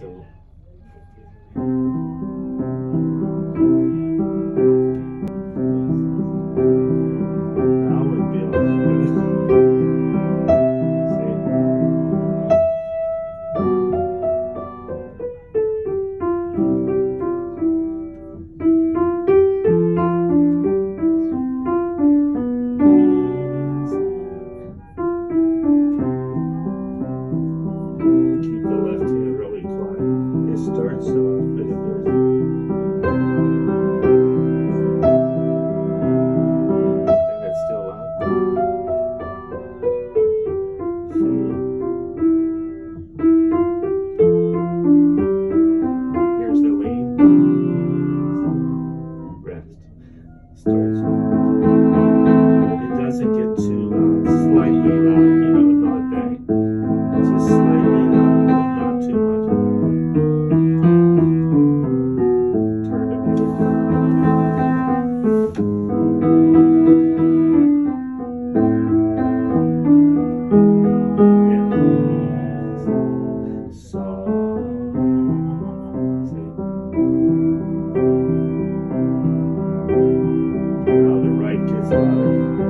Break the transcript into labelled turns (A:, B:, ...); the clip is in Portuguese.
A: So So. Música